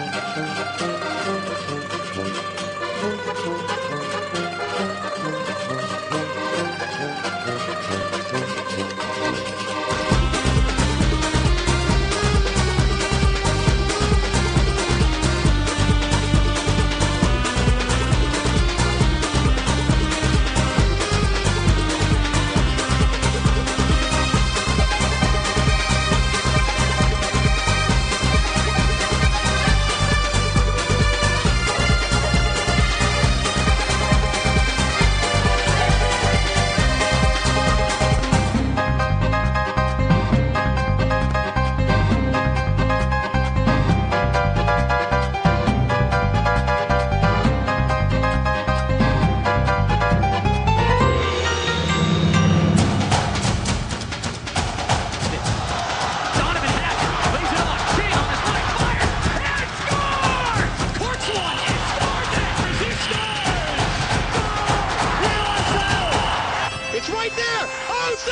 Música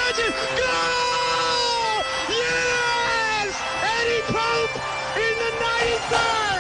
Imagine! Goal! Yes! Eddie Pope in the 93rd!